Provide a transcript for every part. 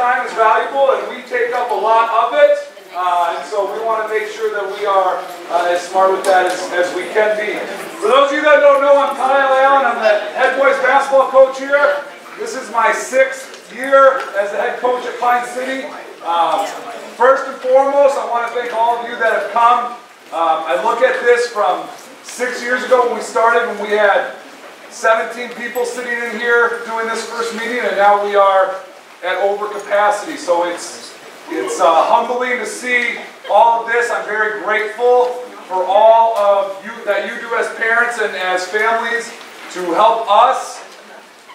time is valuable and we take up a lot of it. Uh, and so we want to make sure that we are uh, as smart with that as, as we can be. For those of you that don't know, I'm Kyle Allen. I'm the head boys basketball coach here. This is my sixth year as the head coach at Pine City. Um, first and foremost, I want to thank all of you that have come. Um, I look at this from six years ago when we started, when we had 17 people sitting in here doing this first meeting, and now we are at overcapacity. So it's it's uh, humbling to see all of this. I'm very grateful for all of you that you do as parents and as families to help us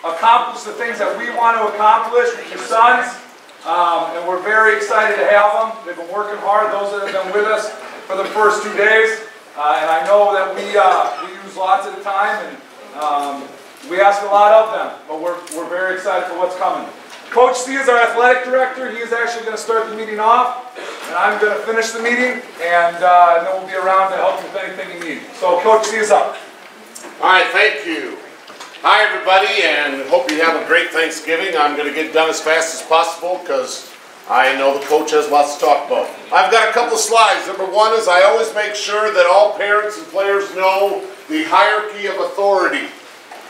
accomplish the things that we want to accomplish with your sons. Um, and we're very excited to have them. They've been working hard, those that have been with us for the first two days. Uh, and I know that we, uh, we use lots of time and um, we ask a lot of them, but we're, we're very excited for what's coming. Coach C is our athletic director. He is actually going to start the meeting off, and I'm going to finish the meeting, and, uh, and then we'll be around to help you with anything you need. So Coach C is up. All right, thank you. Hi, everybody, and hope you have a great Thanksgiving. I'm going to get done as fast as possible because I know the coach has lots to talk about. I've got a couple of slides. Number one is I always make sure that all parents and players know the hierarchy of authority.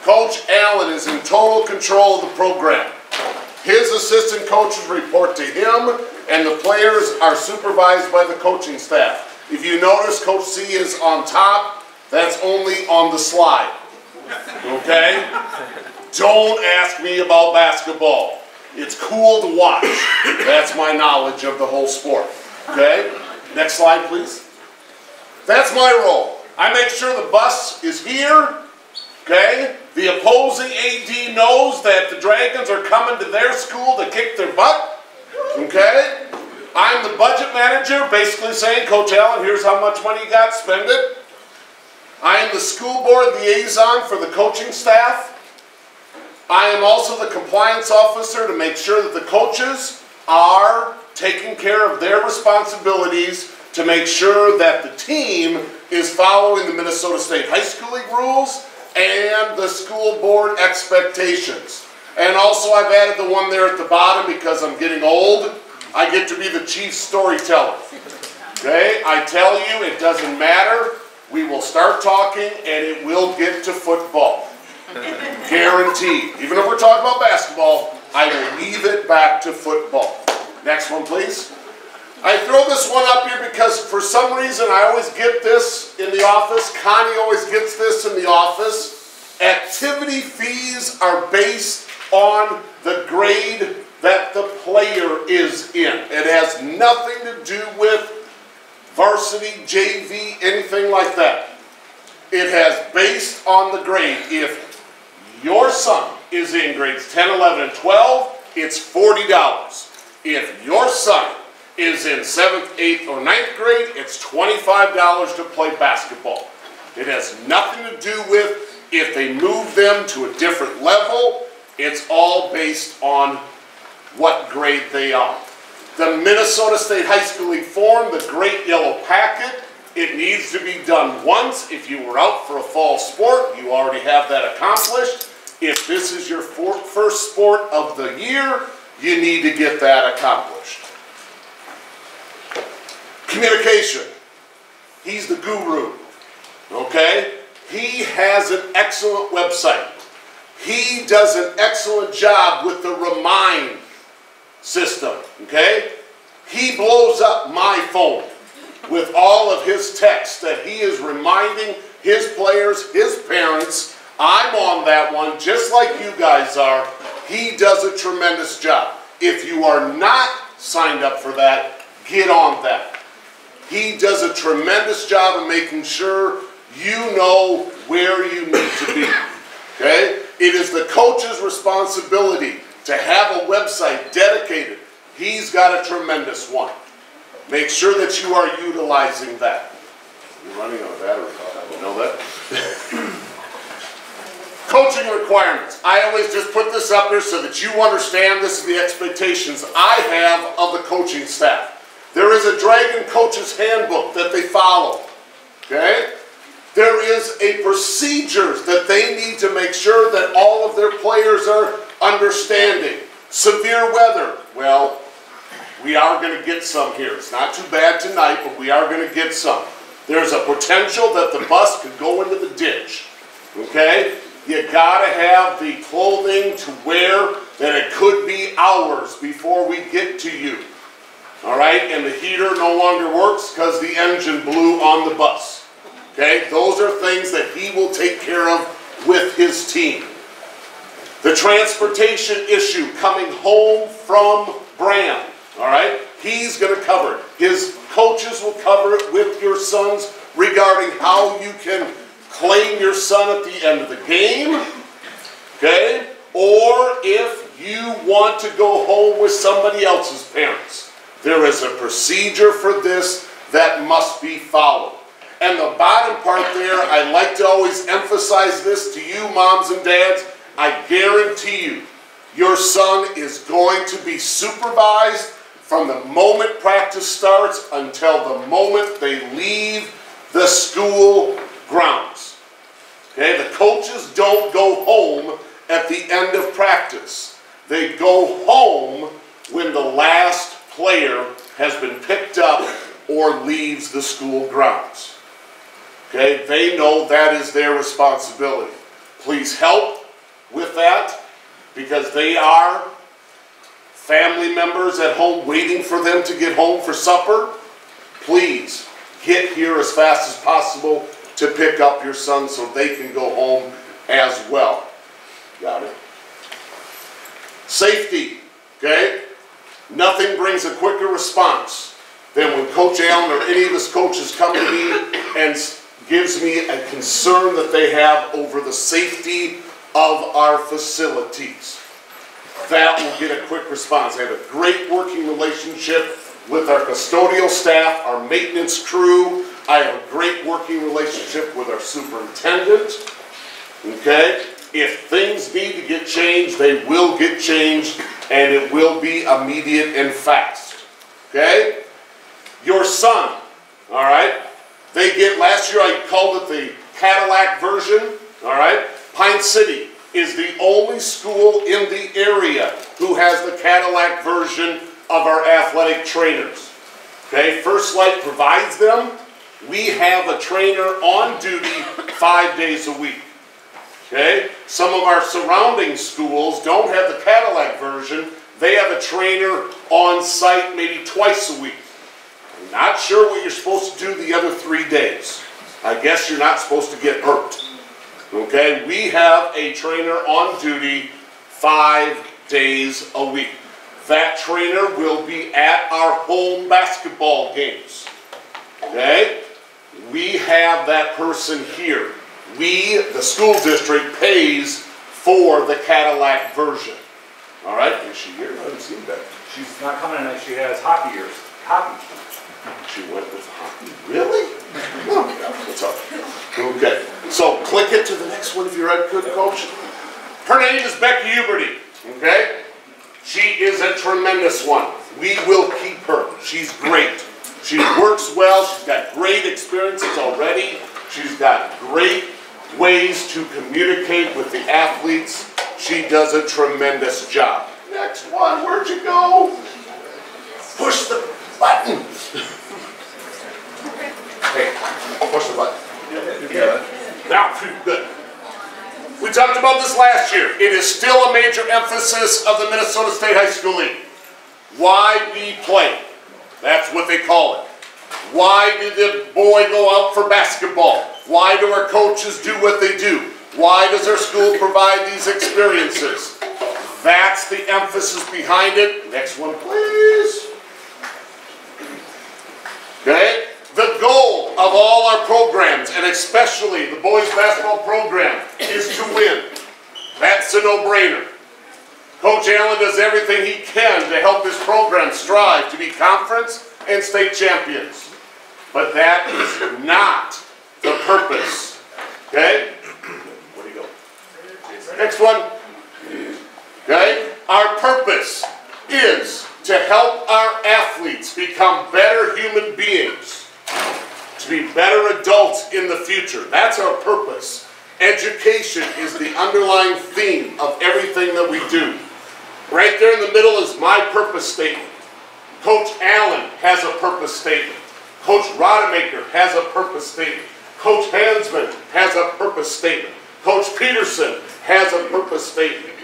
Coach Allen is in total control of the program. His assistant coaches report to him, and the players are supervised by the coaching staff. If you notice, Coach C is on top. That's only on the slide. Okay? Don't ask me about basketball. It's cool to watch. That's my knowledge of the whole sport. Okay? Next slide, please. That's my role. I make sure the bus is here Okay? The opposing AD knows that the Dragons are coming to their school to kick their butt. Okay? I'm the budget manager, basically saying, Coach Allen, here's how much money you got, spend it. I am the school board liaison for the coaching staff. I am also the compliance officer to make sure that the coaches are taking care of their responsibilities to make sure that the team is following the Minnesota State High School League rules and the school board expectations. And also I've added the one there at the bottom because I'm getting old. I get to be the chief storyteller. Okay, I tell you, it doesn't matter. We will start talking and it will get to football. Guaranteed. Even if we're talking about basketball, I will leave it back to football. Next one, please. I throw this one up here because for some reason I always get this in the office. Connie always gets this in the office. Activity fees are based on the grade that the player is in. It has nothing to do with varsity, JV, anything like that. It has based on the grade. If your son is in grades 10, 11, and 12, it's $40. If your son is in 7th, 8th, or ninth grade, it's $25 to play basketball. It has nothing to do with if they move them to a different level. It's all based on what grade they are. The Minnesota State High School League form, the great yellow packet, it needs to be done once. If you were out for a fall sport, you already have that accomplished. If this is your first sport of the year, you need to get that accomplished. Communication. He's the guru. Okay? He has an excellent website. He does an excellent job with the remind system. Okay? He blows up my phone with all of his texts that he is reminding his players, his parents. I'm on that one just like you guys are. He does a tremendous job. If you are not signed up for that, get on that. He does a tremendous job of making sure you know where you need to be. Okay? It is the coach's responsibility to have a website dedicated. He's got a tremendous one. Make sure that you are utilizing that. You're running out of battery. You know that? Coaching requirements. I always just put this up there so that you understand this is the expectations I have of the coaching staff. There is a Dragon Coach's Handbook that they follow. Okay? There is a procedures that they need to make sure that all of their players are understanding. Severe weather, well, we are going to get some here. It's not too bad tonight, but we are going to get some. There's a potential that the bus could go into the ditch. Okay? You gotta have the clothing to wear that it could be hours before we get to you. All right? And the heater no longer works because the engine blew on the bus. Okay? Those are things that he will take care of with his team. The transportation issue coming home from Bram. All right? He's going to cover it. His coaches will cover it with your sons regarding how you can claim your son at the end of the game. Okay? Or if you want to go home with somebody else's parents. There is a procedure for this that must be followed. And the bottom part there, I like to always emphasize this to you, moms and dads. I guarantee you, your son is going to be supervised from the moment practice starts until the moment they leave the school grounds. Okay, the coaches don't go home at the end of practice. They go home when the last player has been picked up or leaves the school grounds. Okay, they know that is their responsibility. Please help with that because they are family members at home waiting for them to get home for supper. Please get here as fast as possible to pick up your son so they can go home as well. Got it? Safety, okay? Nothing brings a quicker response than when Coach Allen or any of his coaches come to me and gives me a concern that they have over the safety of our facilities. That will get a quick response. I have a great working relationship with our custodial staff, our maintenance crew. I have a great working relationship with our superintendent. Okay? If things need to get changed, they will get changed and it will be immediate and fast. Okay? Your son, all right? They get, last year I called it the Cadillac version, all right? Pine City is the only school in the area who has the Cadillac version of our athletic trainers. Okay, First Light provides them. We have a trainer on duty five days a week. Okay, some of our surrounding schools don't have the Cadillac version. They have a trainer on site maybe twice a week. I'm not sure what you're supposed to do the other three days. I guess you're not supposed to get hurt. Okay, we have a trainer on duty five days a week. That trainer will be at our home basketball games. Okay? We have that person here. We, the school district, pays for the Cadillac version. All right? Is she here? I haven't seen that. She's not coming tonight, she has hockey years, hockey. She went with hockey. Really? What's up? Okay. So click it to the next one if you're a good coach. Her name is Becky Huberty. Okay? She is a tremendous one. We will keep her. She's great. She works well. She's got great experiences already. She's got great ways to communicate with the athletes. She does a tremendous job. Next one, where'd you go? Push the button. Hey, push the button. Yeah. Now, good. We talked about this last year. It is still a major emphasis of the Minnesota State High School League. Why we play. That's what they call it. Why did the boy go out for basketball? Why do our coaches do what they do? Why does our school provide these experiences? That's the emphasis behind it. Next one, please. Okay? The goal of all our programs, and especially the boys basketball program, is to win. That's a no-brainer. Coach Allen does everything he can to help his program strive to be conference and state champions. But that is not the purpose. Okay? Where do you go? Next one. Okay? Our purpose is to help our athletes become better human beings to be better adults in the future. That's our purpose. Education is the underlying theme of everything that we do. Right there in the middle is my purpose statement. Coach Allen has a purpose statement. Coach Rodemaker has a purpose statement. Coach Hansman has a purpose statement. Coach Peterson has a purpose statement.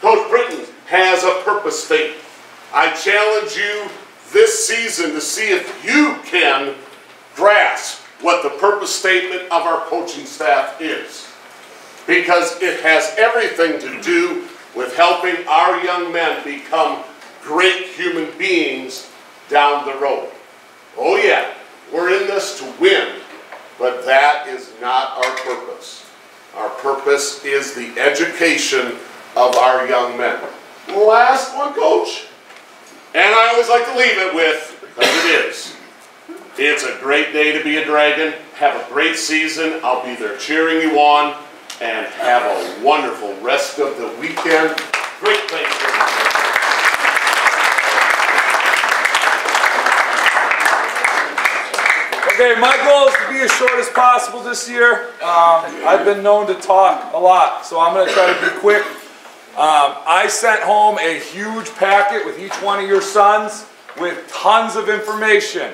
Coach Britton has a purpose statement. I challenge you this season to see if you can grasp what the purpose statement of our coaching staff is. Because it has everything to do with helping our young men become great human beings down the road. Oh yeah, we're in this to win, but that is not our purpose. Our purpose is the education of our young men. Last one, coach. And I always like to leave it with, because it is. It's a great day to be a dragon. Have a great season. I'll be there cheering you on. And have a wonderful rest of the weekend. Great Thanksgiving. Okay, my goal is to be as short as possible this year. Um, I've been known to talk a lot, so I'm going to try to be quick. Um, I sent home a huge packet with each one of your sons with tons of information.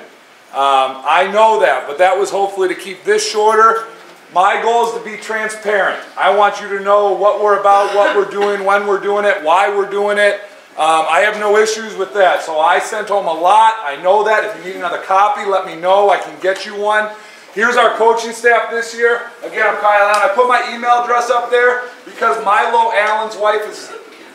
Um, I know that, but that was hopefully to keep this shorter. My goal is to be transparent. I want you to know what we're about, what we're doing, when we're doing it, why we're doing it. Um, I have no issues with that. So I sent home a lot. I know that. If you need another copy, let me know. I can get you one. Here's our coaching staff this year. Again, I'm Kyle Allen. I put my email address up there because Milo Allen's wife is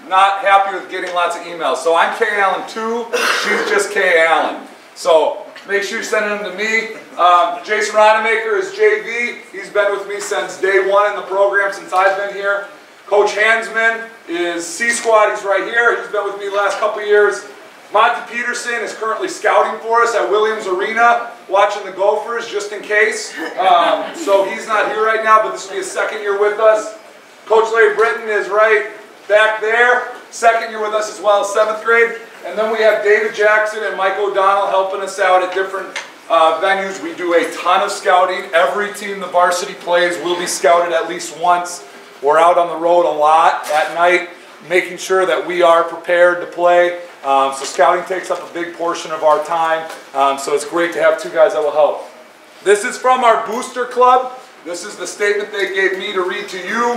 not happy with getting lots of emails. So I'm Kay Allen 2. She's just Kay Allen. So make sure you send them to me. Um, Jason Rodemaker is JV. He's been with me since day one in the program, since I've been here. Coach Hansman is C Squad. He's right here. He's been with me the last couple years. Monty Peterson is currently scouting for us at Williams Arena, watching the Gophers just in case. Um, so he's not here right now, but this will be his second year with us. Coach Larry Britton is right back there, second year with us as well, seventh grade. And then we have David Jackson and Mike O'Donnell helping us out at different uh, venues. We do a ton of scouting. Every team the varsity plays will be scouted at least once. We're out on the road a lot at night, making sure that we are prepared to play. Um, so scouting takes up a big portion of our time. Um, so it's great to have two guys that will help. This is from our booster club. This is the statement they gave me to read to you.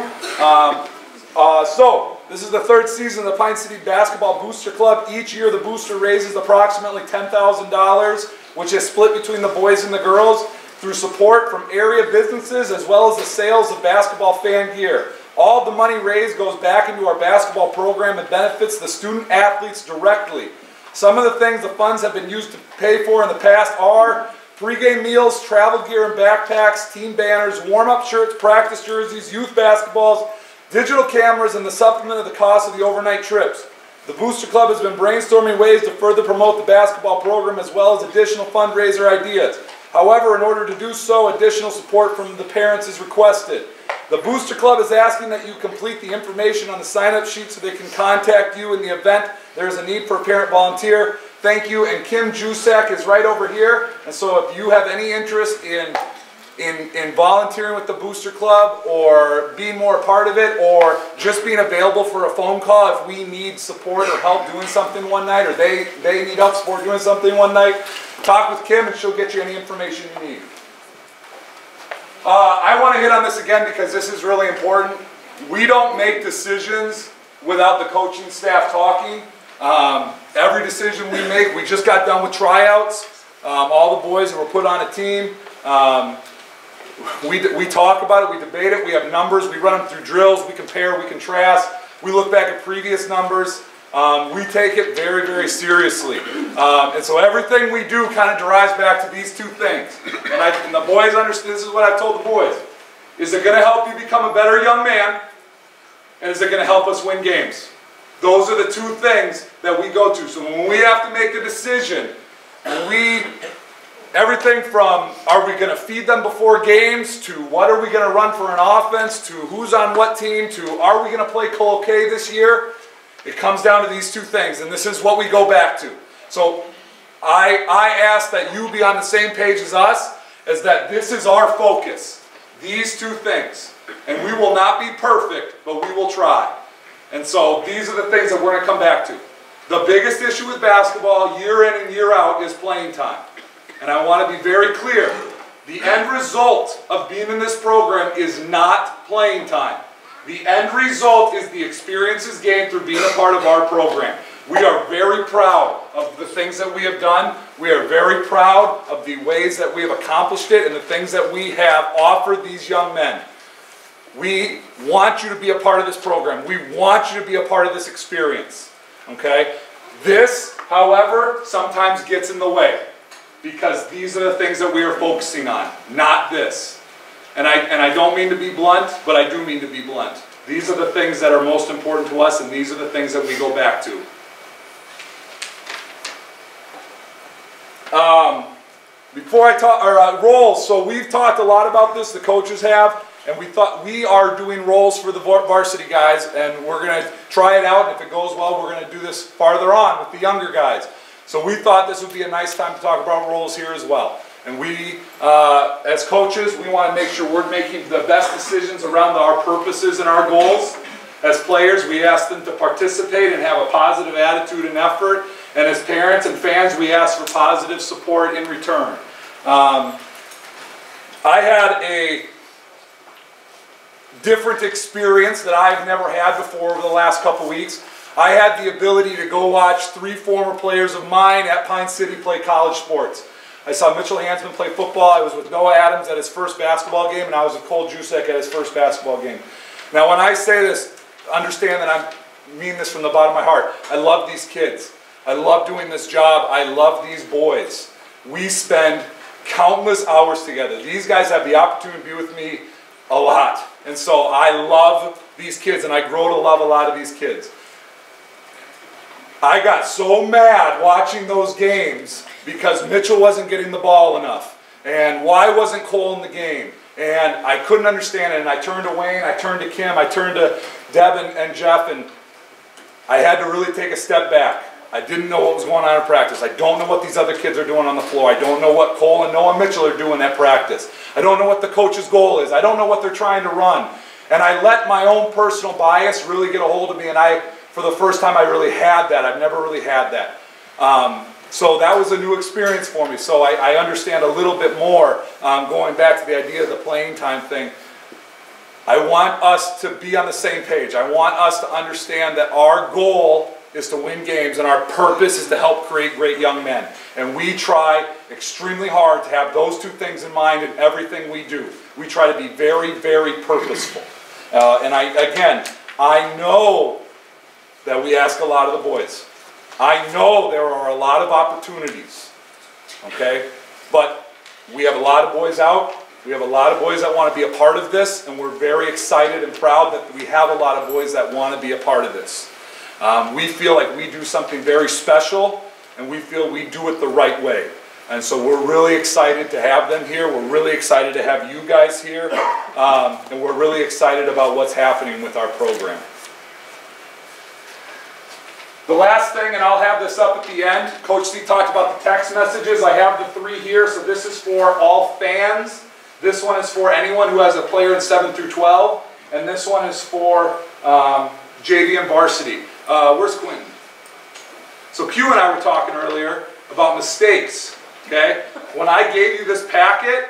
Um, uh, so this is the third season of the Pine City Basketball Booster Club. Each year the booster raises approximately $10,000, which is split between the boys and the girls through support from area businesses as well as the sales of basketball fan gear. All the money raised goes back into our basketball program and benefits the student athletes directly. Some of the things the funds have been used to pay for in the past are pregame meals, travel gear and backpacks, team banners, warm-up shirts, practice jerseys, youth basketballs, digital cameras, and the supplement of the cost of the overnight trips. The Booster Club has been brainstorming ways to further promote the basketball program as well as additional fundraiser ideas. However, in order to do so, additional support from the parents is requested. The Booster Club is asking that you complete the information on the sign-up sheet so they can contact you in the event there is a need for a parent volunteer. Thank you. And Kim Jusak is right over here. And so if you have any interest in in, in volunteering with the Booster Club or being more a part of it or just being available for a phone call if we need support or help doing something one night or they, they need help support doing something one night, talk with Kim and she'll get you any information you need. Uh, I want to hit on this again because this is really important. We don't make decisions without the coaching staff talking. Um, every decision we make, we just got done with tryouts. Um, all the boys that were put on a team. Um, we, we talk about it, we debate it, we have numbers, we run them through drills, we compare, we contrast, we look back at previous numbers. Um, we take it very, very seriously. Um, and so everything we do kind of derives back to these two things. And, I, and the boys understand, this is what I've told the boys. Is it going to help you become a better young man? And is it going to help us win games? Those are the two things that we go to. So when we have to make a decision, we Everything from are we going to feed them before games to what are we going to run for an offense to who's on what team to are we going to play Cole K this year? It comes down to these two things, and this is what we go back to. So I, I ask that you be on the same page as us, as that this is our focus. These two things. And we will not be perfect, but we will try. And so these are the things that we're going to come back to. The biggest issue with basketball year in and year out is playing time. And I want to be very clear. The end result of being in this program is not playing time. The end result is the experiences gained through being a part of our program. We are very proud of the things that we have done. We are very proud of the ways that we have accomplished it and the things that we have offered these young men. We want you to be a part of this program. We want you to be a part of this experience. Okay? This, however, sometimes gets in the way because these are the things that we are focusing on, not this. And I, and I don't mean to be blunt, but I do mean to be blunt. These are the things that are most important to us, and these are the things that we go back to. Um, before I talk, or uh, roles, so we've talked a lot about this, the coaches have, and we thought we are doing roles for the varsity guys, and we're going to try it out, and if it goes well, we're going to do this farther on with the younger guys. So we thought this would be a nice time to talk about roles here as well. And we, uh, as coaches, we want to make sure we're making the best decisions around our purposes and our goals. As players, we ask them to participate and have a positive attitude and effort. And as parents and fans, we ask for positive support in return. Um, I had a different experience that I've never had before over the last couple weeks. I had the ability to go watch three former players of mine at Pine City play college sports. I saw Mitchell Hansman play football. I was with Noah Adams at his first basketball game, and I was with Cole Jusek at his first basketball game. Now, when I say this, understand that I mean this from the bottom of my heart. I love these kids. I love doing this job. I love these boys. We spend countless hours together. These guys have the opportunity to be with me a lot. And so I love these kids, and I grow to love a lot of these kids. I got so mad watching those games because Mitchell wasn't getting the ball enough. And why wasn't Cole in the game? And I couldn't understand it. And I turned to Wayne, I turned to Kim, I turned to Deb and, and Jeff, and I had to really take a step back. I didn't know what was going on in practice. I don't know what these other kids are doing on the floor. I don't know what Cole and Noah Mitchell are doing at practice. I don't know what the coach's goal is. I don't know what they're trying to run. And I let my own personal bias really get a hold of me, and I, for the first time, I really had that. I've never really had that. Um, so that was a new experience for me. So I, I understand a little bit more um, going back to the idea of the playing time thing. I want us to be on the same page. I want us to understand that our goal is to win games, and our purpose is to help create great young men. And we try extremely hard to have those two things in mind in everything we do. We try to be very, very purposeful. Uh, and I, again, I know that we ask a lot of the boys. I know there are a lot of opportunities, okay? But we have a lot of boys out. We have a lot of boys that want to be a part of this, and we're very excited and proud that we have a lot of boys that want to be a part of this. Um, we feel like we do something very special, and we feel we do it the right way. And so we're really excited to have them here. We're really excited to have you guys here. Um, and we're really excited about what's happening with our program. The last thing, and I'll have this up at the end, Coach C talked about the text messages. I have the three here, so this is for all fans. This one is for anyone who has a player in 7 through 12. And this one is for um, JV and varsity. Uh, where's Quentin? So Q and I were talking earlier about mistakes, okay? When I gave you this packet,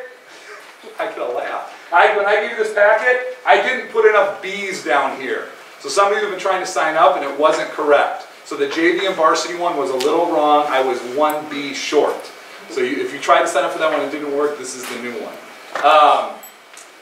I could have laughed. I, when I gave you this packet, I didn't put enough B's down here. So some of you have been trying to sign up and it wasn't correct. So the JV and varsity one was a little wrong. I was one B short. So you, if you tried to sign up for that one and it didn't work, this is the new one. Um,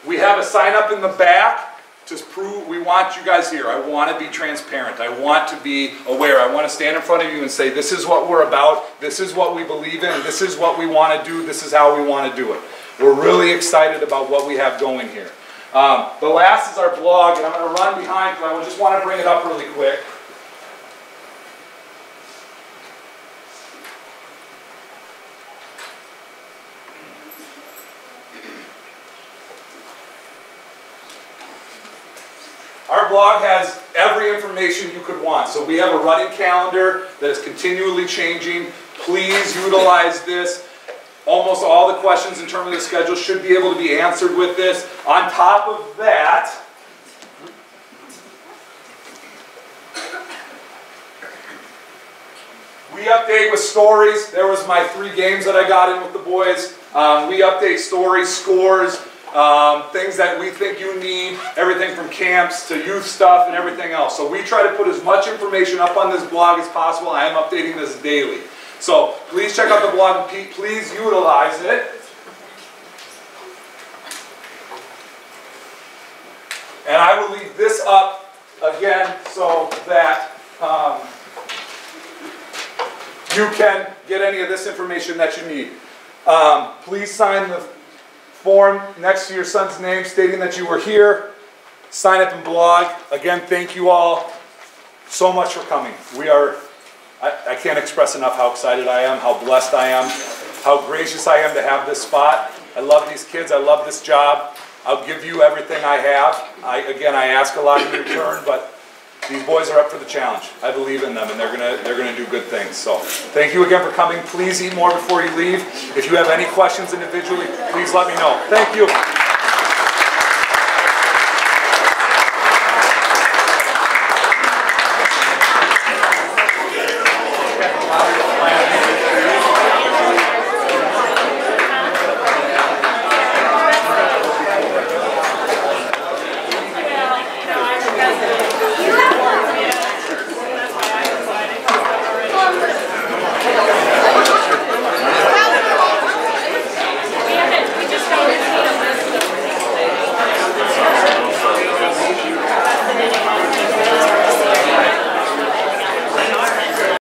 we have a sign up in the back to prove we want you guys here. I want to be transparent. I want to be aware. I want to stand in front of you and say, this is what we're about. This is what we believe in. This is what we want to do. This is how we want to do it. We're really excited about what we have going here. Um, the last is our blog, and I'm going to run behind because I just want to bring it up really quick. Our blog has every information you could want. So we have a running calendar that is continually changing. Please utilize this. Almost all the questions in terms of the schedule should be able to be answered with this. On top of that, we update with stories. There was my three games that I got in with the boys. Um, we update stories, scores, um, things that we think you need, everything from camps to youth stuff and everything else. So we try to put as much information up on this blog as possible. I am updating this daily. So please check out the blog and please utilize it. And I will leave this up again so that um, you can get any of this information that you need. Um, please sign the form next to your son's name stating that you were here. Sign up and blog. Again, thank you all so much for coming. We are, I, I can't express enough how excited I am, how blessed I am, how gracious I am to have this spot. I love these kids. I love this job. I'll give you everything I have. I, again, I ask a lot in return, but these boys are up for the challenge. I believe in them, and they're gonna they're gonna do good things. So, thank you again for coming. Please eat more before you leave. If you have any questions individually, please let me know. Thank you.